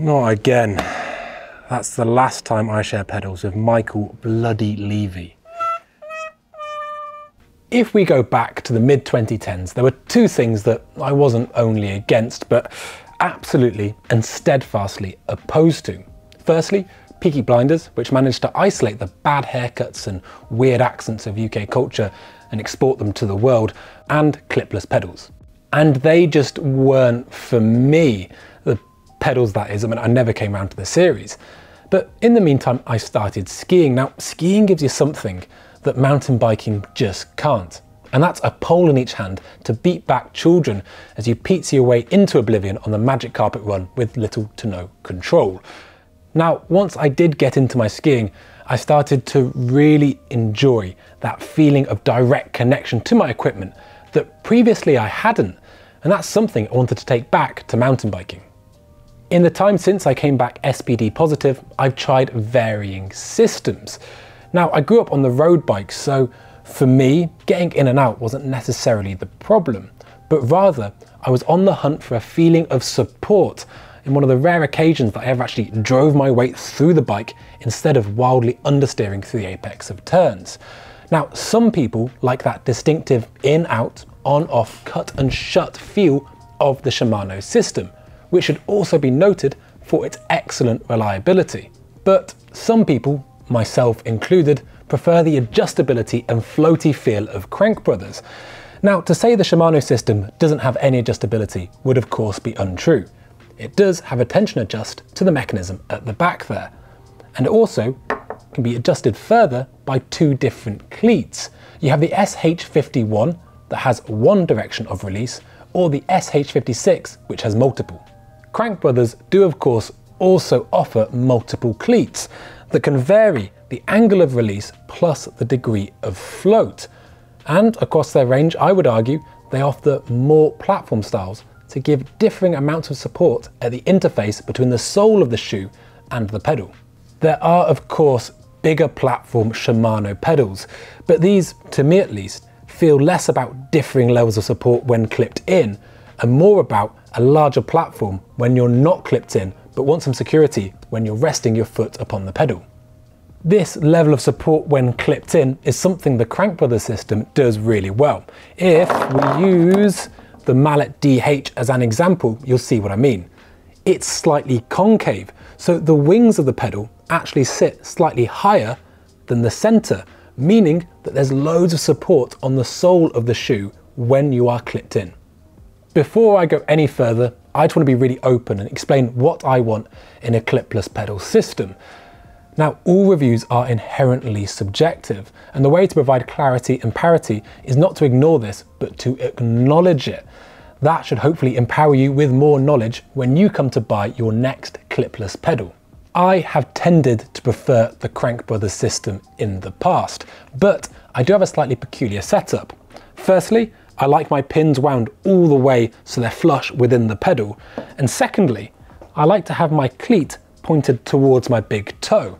Not again. That's the last time I share pedals with Michael Bloody Levy. If we go back to the mid 2010s, there were two things that I wasn't only against, but absolutely and steadfastly opposed to. Firstly, Peaky Blinders, which managed to isolate the bad haircuts and weird accents of UK culture and export them to the world, and clipless pedals. And they just weren't for me, pedals that is, I mean, I never came around to the series. But in the meantime, I started skiing. Now, skiing gives you something that mountain biking just can't. And that's a pole in each hand to beat back children as you pizza your way into oblivion on the magic carpet run with little to no control. Now, once I did get into my skiing, I started to really enjoy that feeling of direct connection to my equipment that previously I hadn't. And that's something I wanted to take back to mountain biking. In the time since I came back SPD positive, I've tried varying systems. Now, I grew up on the road bike, so for me, getting in and out wasn't necessarily the problem, but rather I was on the hunt for a feeling of support in one of the rare occasions that I ever actually drove my weight through the bike instead of wildly understeering through the apex of turns. Now, some people like that distinctive in-out, on-off, cut and shut feel of the Shimano system, which should also be noted for its excellent reliability. But some people, myself included, prefer the adjustability and floaty feel of Crank Brothers. Now, to say the Shimano system doesn't have any adjustability would of course be untrue. It does have a tension adjust to the mechanism at the back there. And it also can be adjusted further by two different cleats. You have the SH51 that has one direction of release, or the SH56 which has multiple. Crank Brothers do of course also offer multiple cleats that can vary the angle of release plus the degree of float. And across their range, I would argue, they offer more platform styles to give differing amounts of support at the interface between the sole of the shoe and the pedal. There are of course bigger platform Shimano pedals, but these, to me at least, feel less about differing levels of support when clipped in and more about a larger platform when you're not clipped in but want some security when you're resting your foot upon the pedal. This level of support when clipped in is something the Crank Brothers system does really well. If we use the Mallet DH as an example, you'll see what I mean. It's slightly concave, so the wings of the pedal actually sit slightly higher than the center, meaning that there's loads of support on the sole of the shoe when you are clipped in. Before I go any further, I just want to be really open and explain what I want in a clipless pedal system. Now, all reviews are inherently subjective, and the way to provide clarity and parity is not to ignore this, but to acknowledge it. That should hopefully empower you with more knowledge when you come to buy your next clipless pedal. I have tended to prefer the Crank Brothers system in the past, but I do have a slightly peculiar setup. Firstly, I like my pins wound all the way so they're flush within the pedal, and secondly, I like to have my cleat pointed towards my big toe.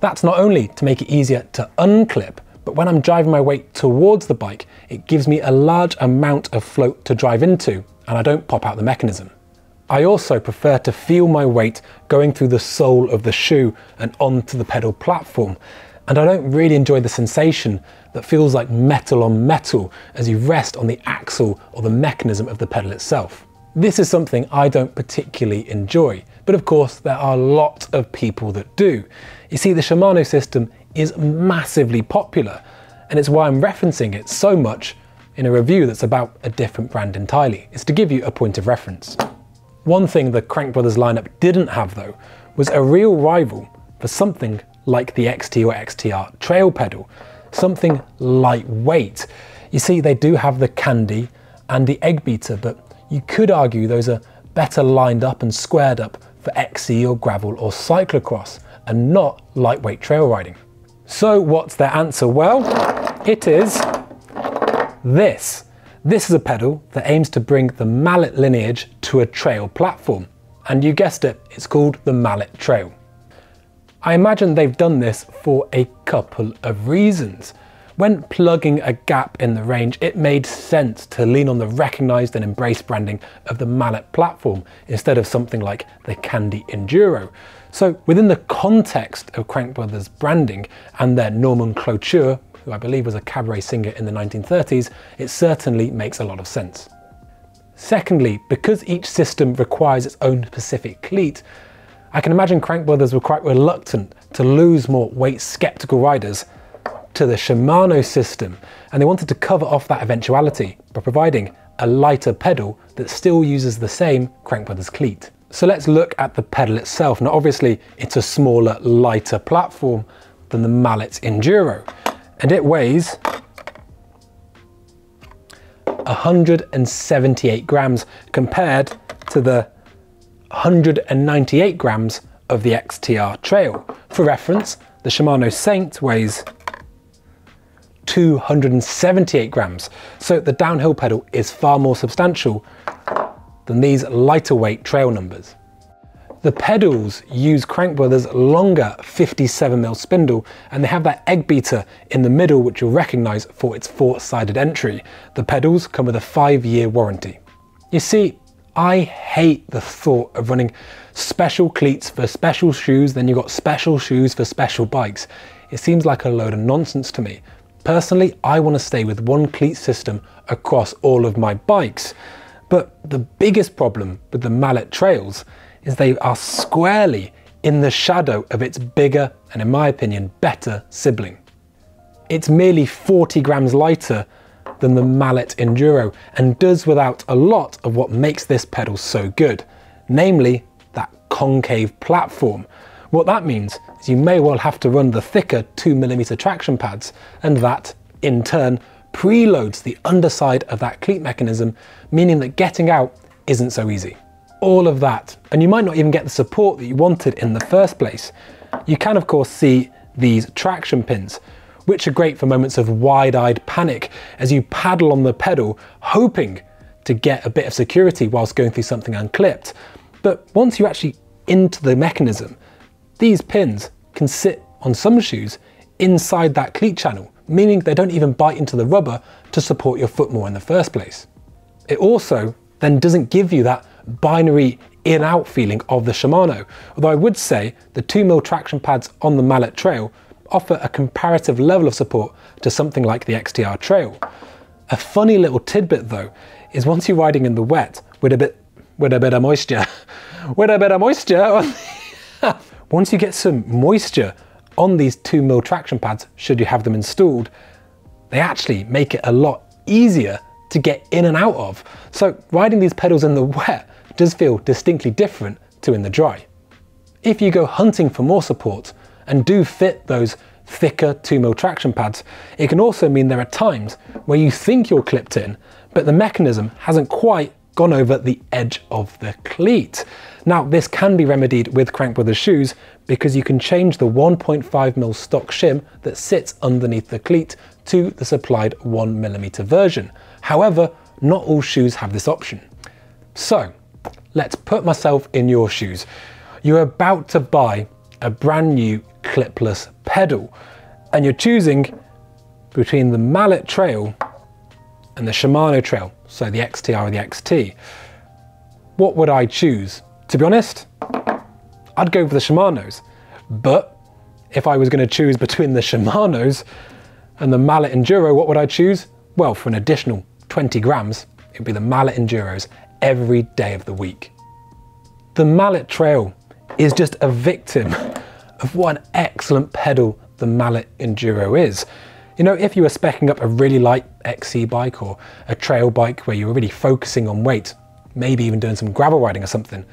That's not only to make it easier to unclip, but when I'm driving my weight towards the bike, it gives me a large amount of float to drive into, and I don't pop out the mechanism. I also prefer to feel my weight going through the sole of the shoe and onto the pedal platform, and I don't really enjoy the sensation that feels like metal on metal as you rest on the axle or the mechanism of the pedal itself. This is something I don't particularly enjoy, but of course there are a lot of people that do. You see, the Shimano system is massively popular, and it's why I'm referencing it so much in a review that's about a different brand entirely. It's to give you a point of reference. One thing the Crank Brothers lineup didn't have though, was a real rival for something like the XT or XTR trail pedal, something lightweight. You see, they do have the Candy and the Egg Beater, but you could argue those are better lined up and squared up for XC or gravel or cyclocross and not lightweight trail riding. So what's their answer? Well, it is this. This is a pedal that aims to bring the mallet lineage to a trail platform. And you guessed it, it's called the Mallet Trail. I imagine they've done this for a couple of reasons. When plugging a gap in the range, it made sense to lean on the recognised and embraced branding of the Mallet platform instead of something like the Candy Enduro. So within the context of Crank Brothers branding and their Norman Cloture, who I believe was a cabaret singer in the 1930s, it certainly makes a lot of sense. Secondly, because each system requires its own specific cleat, I can imagine Crank Brothers were quite reluctant to lose more weight skeptical riders to the Shimano system, and they wanted to cover off that eventuality by providing a lighter pedal that still uses the same Crank Brothers cleat. So let's look at the pedal itself. Now obviously it's a smaller, lighter platform than the Mallet's Enduro, and it weighs 178 grams compared to the 198 grams of the XTR Trail. For reference, the Shimano Saint weighs 278 grams. So the downhill pedal is far more substantial than these lighter weight trail numbers. The pedals use Crank Brothers' longer 57mm spindle and they have that egg beater in the middle which you'll recognise for its four-sided entry. The pedals come with a five-year warranty. You see, I hate the thought of running special cleats for special shoes, then you've got special shoes for special bikes. It seems like a load of nonsense to me. Personally, I want to stay with one cleat system across all of my bikes. But the biggest problem with the Mallet Trails is they are squarely in the shadow of its bigger and in my opinion better sibling. It's merely 40 grams lighter than the Mallet Enduro and does without a lot of what makes this pedal so good, namely that concave platform what that means is you may well have to run the thicker 2mm traction pads, and that, in turn, preloads the underside of that cleat mechanism, meaning that getting out isn't so easy. All of that, and you might not even get the support that you wanted in the first place. You can of course see these traction pins, which are great for moments of wide-eyed panic as you paddle on the pedal, hoping to get a bit of security whilst going through something unclipped. But once you're actually into the mechanism, these pins can sit on some shoes inside that cleat channel, meaning they don't even bite into the rubber to support your foot more in the first place. It also then doesn't give you that binary in-out feeling of the Shimano, although I would say the 2mm traction pads on the Mallet Trail offer a comparative level of support to something like the XTR Trail. A funny little tidbit though, is once you're riding in the wet with a bit, with a bit of moisture, with a bit of moisture on the Once you get some moisture on these 2mm traction pads, should you have them installed, they actually make it a lot easier to get in and out of. So riding these pedals in the wet does feel distinctly different to in the dry. If you go hunting for more support and do fit those thicker 2mm traction pads, it can also mean there are times where you think you're clipped in, but the mechanism hasn't quite gone over the edge of the cleat. Now this can be remedied with Crank Brothers shoes because you can change the 1.5mm stock shim that sits underneath the cleat to the supplied 1mm version. However, not all shoes have this option. So let's put myself in your shoes. You're about to buy a brand new clipless pedal and you're choosing between the Mallet Trail and the Shimano Trail so the XTR or the XT, what would I choose? To be honest, I'd go for the Shimano's, but if I was going to choose between the Shimano's and the Mallet Enduro, what would I choose? Well, for an additional 20 grams, it'd be the Mallet Enduros every day of the week. The Mallet Trail is just a victim of what an excellent pedal the Mallet Enduro is. You know, if you were specking up a really light XC bike or a trail bike where you were really focusing on weight, maybe even doing some gravel riding or something,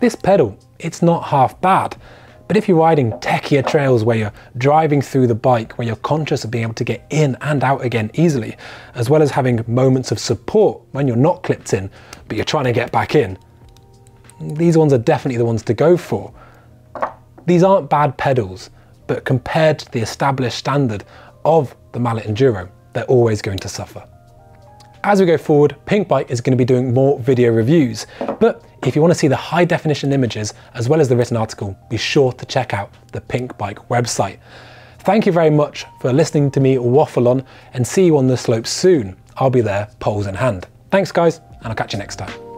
this pedal, it's not half bad. But if you're riding techier trails where you're driving through the bike, where you're conscious of being able to get in and out again easily, as well as having moments of support when you're not clipped in, but you're trying to get back in, these ones are definitely the ones to go for. These aren't bad pedals, but compared to the established standard of the Mallet Enduro, they're always going to suffer. As we go forward, Pinkbike is going to be doing more video reviews, but if you want to see the high definition images as well as the written article, be sure to check out the Pinkbike website. Thank you very much for listening to me waffle on and see you on the slopes soon. I'll be there, poles in hand. Thanks guys, and I'll catch you next time.